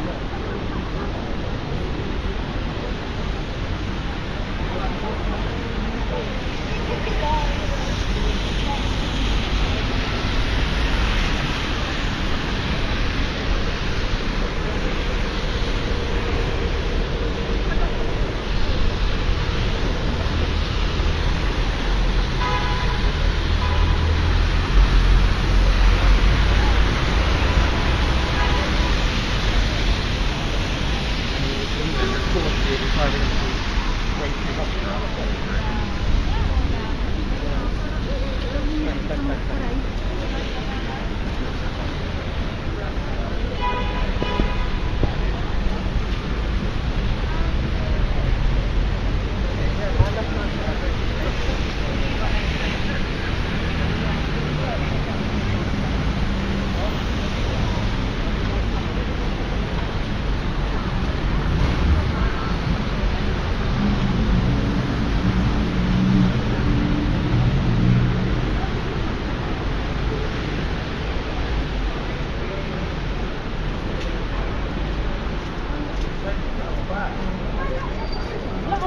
Amen.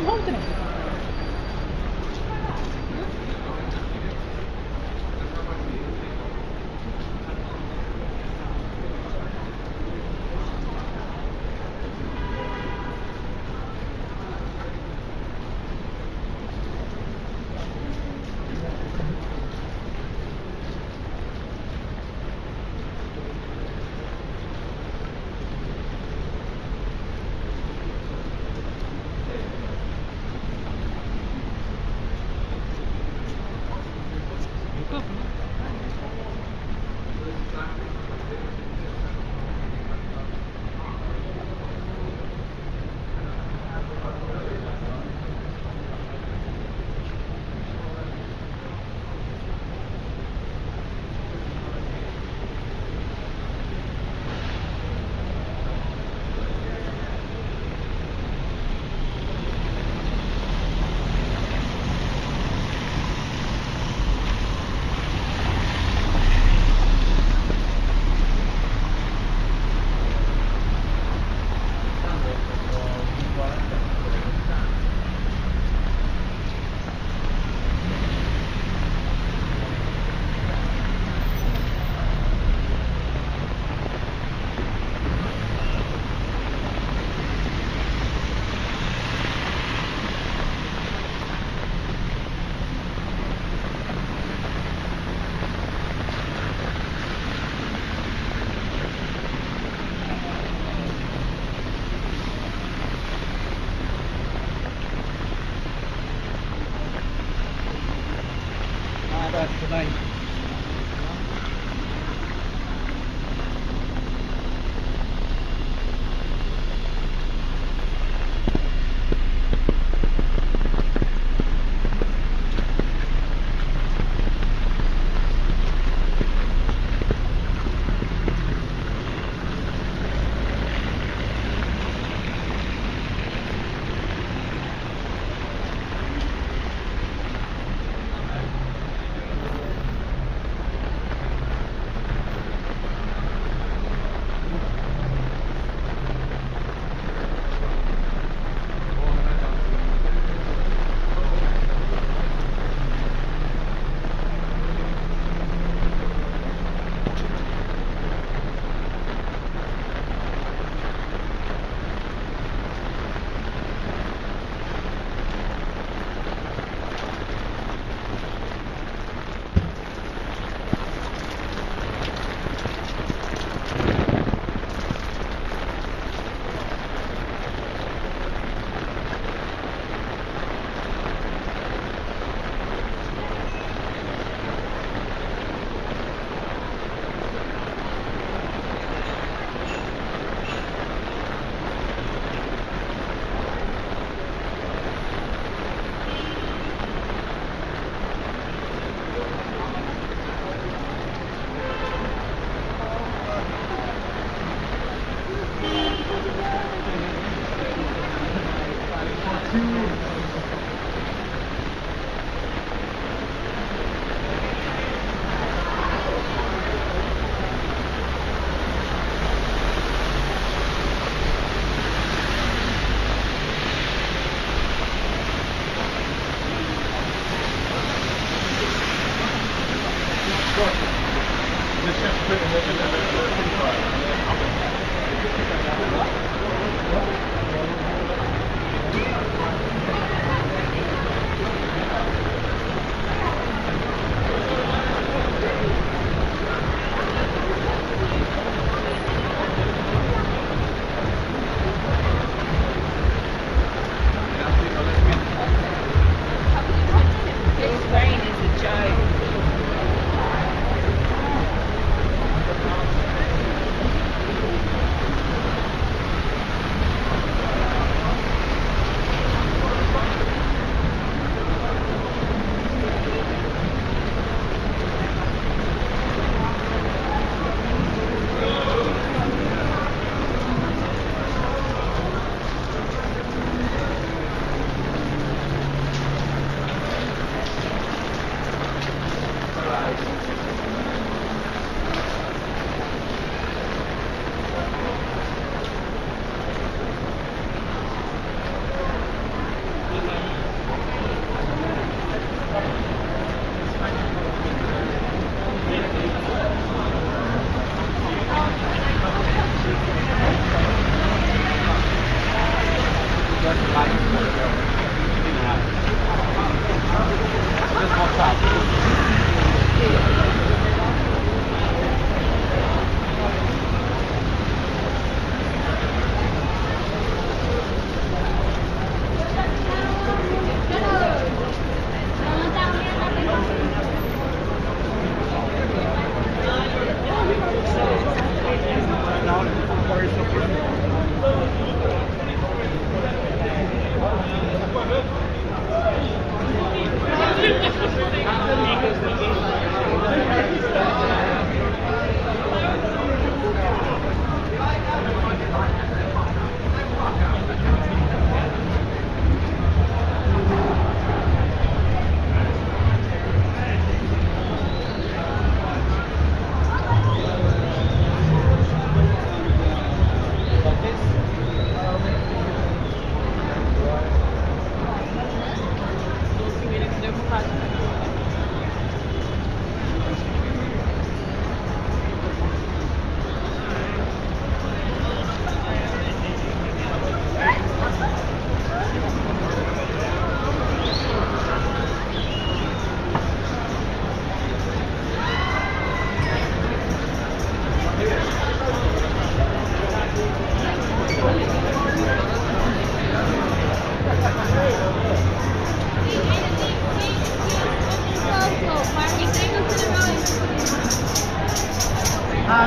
本当に Stop, man. that tonight.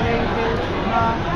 Vem, vem,